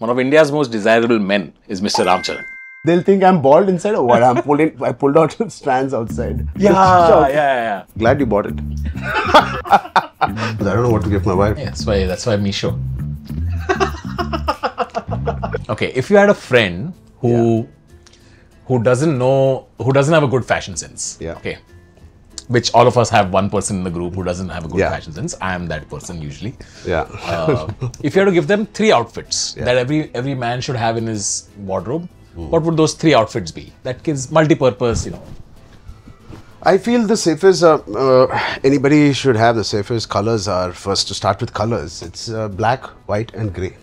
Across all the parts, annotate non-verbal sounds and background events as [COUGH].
one of India's most desirable men is Mr. Ram Charan. They'll think I'm bald inside or what? I'm pulling. I pulled out [LAUGHS] strands outside. yeah, yeah. yeah, Glad you bought it. but I don't know what to give my wife. Yeah, that's why that's why Meesho. okay, if you had a friend who who doesn't know who doesn't have a good fashion sense. Yeah. Okay. Which all of us have one person in the group who doesn't have a good Yeah. fashion sense. I am that person usually. Yeah. Uh, if you had to give them three outfits that every every man should have in his wardrobe, what would those three outfits be? That is multi-purpose, you know. I feel the safest uh, uh, anybody should have the safest colors are first to start with colors. It's uh, black, white, and grey.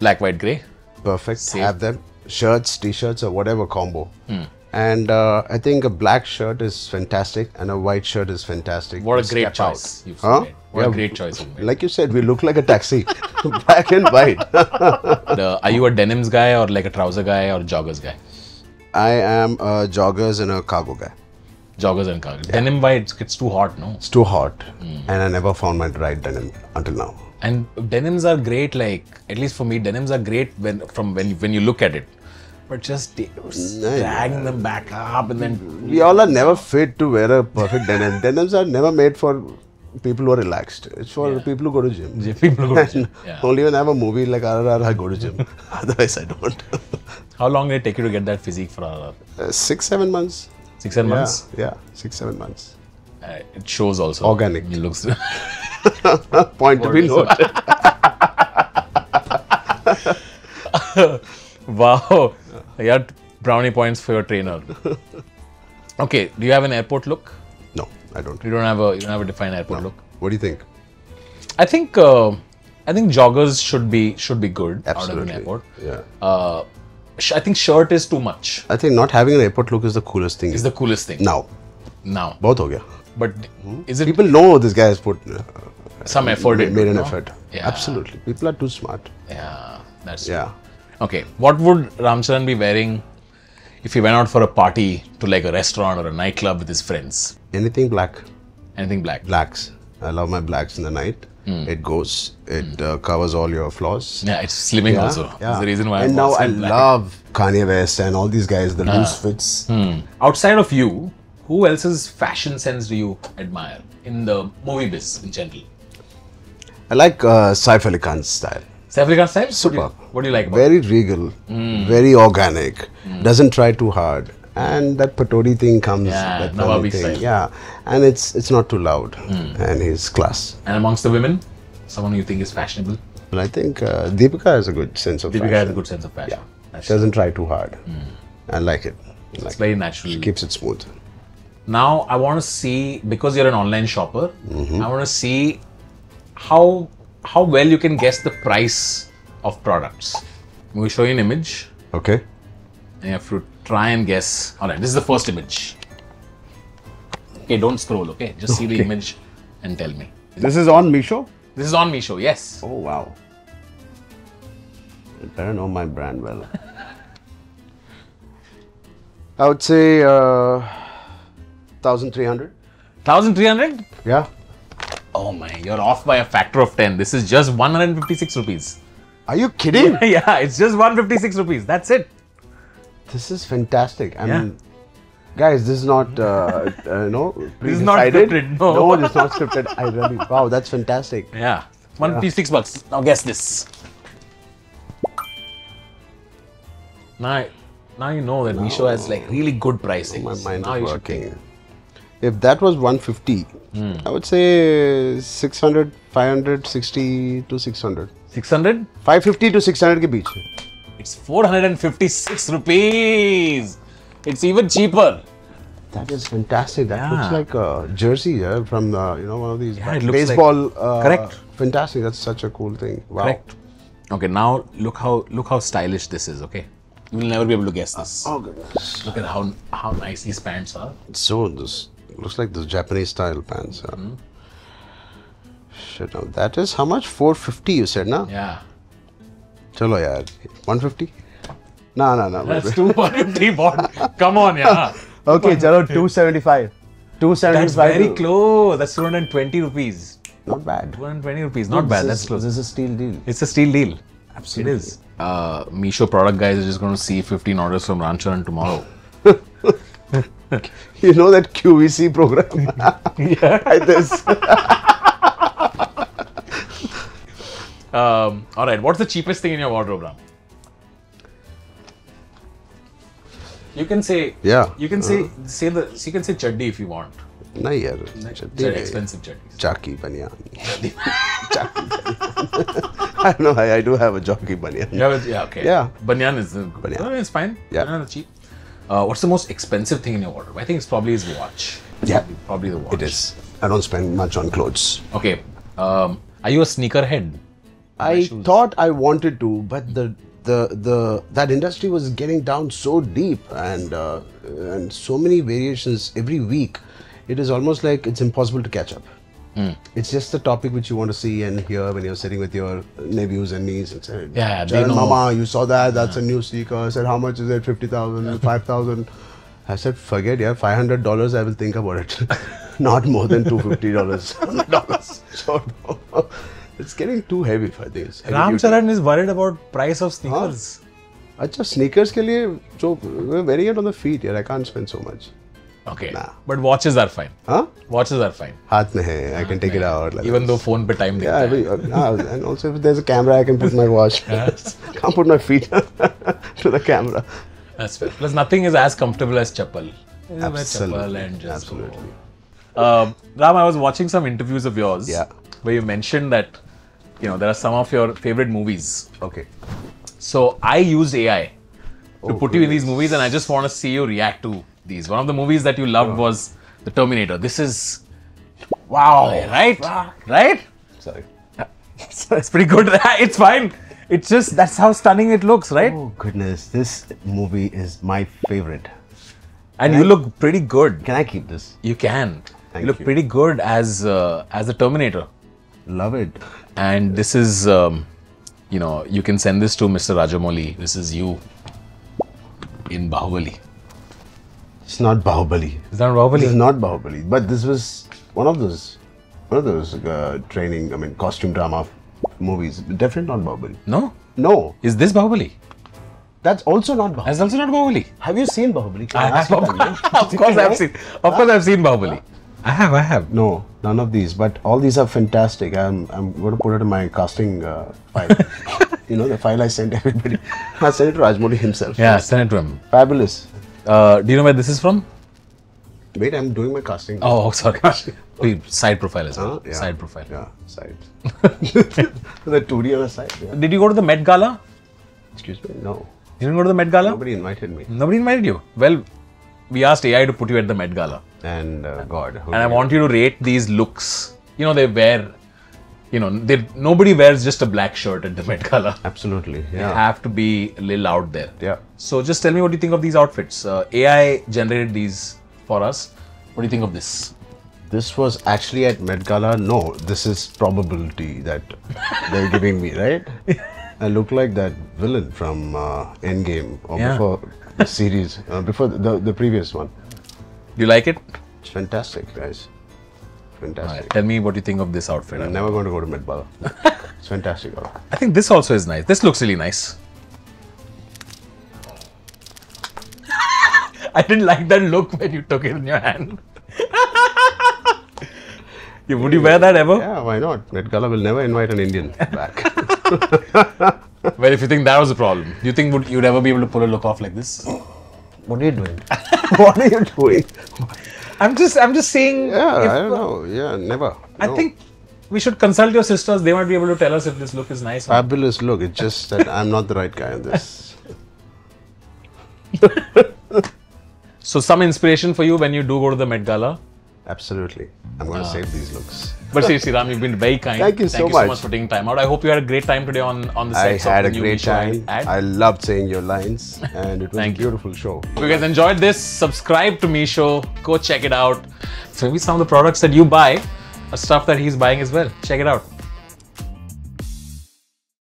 Black, white, grey. Perfect. Safe. Have them shirts, t-shirts, or whatever combo. Hmm. And uh, I think a black shirt is fantastic, and a white shirt is fantastic. What a great choice you've Huh? What a great choice. Like you said, we look like a taxi, [LAUGHS] black and white. [LAUGHS] The- are you a denims guy or like a trouser guy or joggers guy? I am a joggers and a cargo guy. Joggers and cargo. Denim white, it's too hot, no? It's too hot, Hmm. and I never found my right denim until now. And denims are great, like at least for me, denims are great when from when when you look at it. But just t- dragging them back up and then We all are never fit to wear a perfect denim. [LAUGHS] Denims are never made for people who are relaxed. It's for people who go to gym. [LAUGHS] people who go to gym. Yeah. [LAUGHS] Only when I have a movie like RRR, I go to gym. Otherwise, I don't. How long did it take you to get that physique for RRR? Uh, six, seven months. Six seven Yeah, months. yeah, six, seven months. Uh, it shows also. Organic. It looks. Point to be noted. wow. You got brownie points for your trainer. [LAUGHS] Okay. Do you have an airport look? No, I don't. You don't have a you don't have a defined airport look. What do you think? I think uh, I think joggers should be should be good out of Absolutely. an airport. Yeah. Uh, I think shirt is too much. I think not having an airport look is the coolest thing. Is the coolest thing now. now. Both ho gaya. But is it People know this guy has put uh, some effort made, made an no? effort. Yeah. Absolutely. People are too smart. Yeah, that's Yeah. Okay, what would Ram Charan be wearing if he went out for a party to like a restaurant or a nightclub with his friends? Anything black. Anything black? Blacks. I love my blacks in the night. It goes. It uh, covers all your flaws. Yeah, it's slimming also. That's the reason why. And I'm now I black. love Kanye West and all these guys, the loose fits. Outside of you, who else's fashion sense do you admire in the movie biz in general? I like uh, Saif Ali Khan's style. South African style? Superb. What do you, what do you like about Very regal, very organic, doesn't try too hard. And that Pataudi thing comes, Yeah, that Nawabi thing. style. Yeah, and it's it's not too loud, and he's class. And amongst the women, someone you think is fashionable? And I think uh, Deepika has a good sense of Deepika fashion. has a good sense of fashion. That's She doesn't try too hard. I like it. I it's like very natural. She Keeps it smooth. Now I want to see because you're an online shopper. Mm-hmm. I want to see how how well you can guess the price of products. We show you an image Okay. and you have to try and guess. All right, this is the first image. Okay, don't scroll. Okay, just see the image and tell me. This is on Meesho. This is on Meesho. Yes. Oh wow. I better know my brand well. I would say uh, 1300. Thousand three hundred. Yeah. Oh my, you're off by a factor of ten. This is just 156 rupees. Are you kidding? [LAUGHS] yeah, it's just 156 rupees. That's it. this is fantastic. I Yeah. mean, guys, this is not, uh, uh, no, [LAUGHS] This is not scripted, no. no, this is not scripted. I really, wow, that's fantastic. [LAUGHS] Yeah, 156 bucks. Now guess this. Now, now you know that Meesho has like really good pricing. My mind now is working. If that was 150, Hmm. I would say 600, 500, 60 to 600. 600? 550 to 600 ke beech. It's 456 rupees. It's even cheaper. That is fantastic. That Yeah. looks like a jersey yeah, from uh, you know one of these Yeah, looks like- baseball. uh, Correct. Fantastic. That's such a cool thing. Wow. Correct. Okay, now look how look how stylish this is. Okay, you will never be able to guess this. Oh goodness. Look at how how nice these pants are. So this looks like those Japanese style pants. Yeah. Hmm. Shit. Now that is how much? 450 you said, na? Yeah, Chalo yaar. 150? No, no, no. that's two forty bond. Come on, yeah. [LAUGHS] Okay, chalo 275. 275. That's very close. That's 220 rupees. Not bad. 220 rupees. Not bad. This That's is- close. This is a steal deal. It's a steal deal. Absolutely. It is. uh, Meesho product guys are just going to see 15 orders from Ram Charan tomorrow. [LAUGHS] [LAUGHS] you know that QVC program? [LAUGHS] yeah. [LAUGHS] This. Um, all right. What's the cheapest thing in your wardrobe, You can say yeah. You can say uh, say the you can say chaddi if you want. No, yeah. Chaddi. Expensive chaddi. Chaki banyan. Chaki. I know. I, I do have a jockey banyan. Yeah. yeah. Okay. Yeah. Banyan is uh, banyan. No, it's fine. Yeah. Banyan is cheap. Uh, what's the most expensive thing in your wardrobe? I think it's probably his watch. Yeah. Probably the watch. It is. I don't spend much on clothes. Okay. Um, are you a sneaker head? I thought I wanted to, but the the the that industry was getting down so deep and uh, and so many variations every week. It is almost like it's impossible to catch up. It's just the topic which you want to see and hear when you're sitting with your nephews and niece and say, Yeah, they "Charan, know." Mama, you saw that? That's a new sneaker." I said, "How much is it? Fifty thousand, five thousand? I said, "Forget, yeah, five hundred dollars. I will think about it. [LAUGHS] Not more than two fifty dollars. dollars. [LAUGHS] [LAUGHS] So it's getting too heavy for this. Heavy Ram duty. Charan is worried about price of sneakers. अच्छा sneakers के लिए जो we're wearing it on the feet यार I can't spend so much. Okay. Nah. But watches are fine. Huh? Watches are fine. Haath mein hai. I can take it out. Like Even though phone pe time Yeah, I mean, uh, and also if there's a camera, I can put my watch. [LAUGHS] Can't put my feet [LAUGHS] to the camera. That's fair. Plus, nothing is as comfortable as chappal. Absolutely. Absolutely. Uh, Ram, I was watching some interviews of yours. Yeah. Where you mentioned that, you know, there are some of your favorite movies. Okay. So I used AI to oh, put goodness. you in these movies, and I just want to see you react to these. One of the movies that you loved Oh. was The Terminator. This is wow, right? Right? Sorry. [LAUGHS] It's pretty good. [LAUGHS] it's fine. It's just that's how stunning it looks, right? Oh goodness, this movie is my favorite. and you look pretty good. Can I keep this? You can. Thank you look you. pretty good as uh, as a Terminator. Love it. And this is, um, you know, you can send this to Mr. Rajamouli. This is you in Bahubali. It's not Bahubali. It's not This It's not Bahubali, but this was one of those, one of those uh, training. I mean, costume drama movies. Definitely not Bahubali. No. No, Is this Bahubali? that's also not Bahubali. That's also not Bahubali. Have you seen Bahubali? I ask [LAUGHS] have, of course, I've seen. Of course, I've seen Bahubali. I have. I have. No, none of these. But all these are fantastic. I'm I'm going to put it in my casting uh, file. [LAUGHS] you know the file I sent everybody. [LAUGHS] I sent it to Rajamouli himself. Yeah, send it to him. Fabulous. Uh, do you know where this is from? Wait, I'm doing my casting. Oh, oh, sorry. [LAUGHS] Wait, side profile as well. Huh? Yeah. Side profile. Yeah, side. [LAUGHS] the 2D on the side. Yeah. Did you go to the Met Gala? Excuse me. No, You didn't go to the Met Gala? nobody invited me. Nobody invited you. Well, we asked AI to put you at the Met Gala. And uh, God. and I want you to rate these looks. You know, they wear, you know, they nobody wears just a black shirt at the [LAUGHS] Met Gala. Absolutely. They Yeah. have to be a little out there. Yeah. So just tell me what you think of these outfits. Uh, AI generated these for us. What do you think of this? This was actually at Met Gala. No, this is probability that they're giving me, right? [LAUGHS] I look like that villain from uh, Endgame or Yeah. before the series, uh, before the, the previous one. Do you like it? It's fantastic, guys. Fantastic. Tell me what you think of this outfit. I'm never going to go to Met Gala. it's fantastic. I think this also is nice. This looks really nice. [LAUGHS] I didn't like that look when you took it in your hand. [LAUGHS] You- Would you wear that ever? Yeah, why not? Met Gala will never invite an Indian back. [LAUGHS] Well, if you think that was a problem, do you think would you'd ever be able to pull a look off like this? what are you doing? what are you doing? I'm just, I'm just saying. Yeah, if- I don't know. Yeah, never. I No. think we should consult your sisters. They might be able to tell us if this look is nice. Or Fabulous look. It's just that I'm not the right guy in this. [LAUGHS] so, some inspiration for you when you do go to the Met Gala. Absolutely. I'm going to ah. save these looks. But seriously, Ram, you've been very kind. Thank you so Thank you so much. much for taking time out. I hope you had a great time today on on the I of had a great time. I loved saying your lines, and it was Thank a beautiful show. If you guys enjoyed this, subscribe to Meesho. Go check it out. So maybe some of the products that you buy are stuff that he's buying as well. Check it out.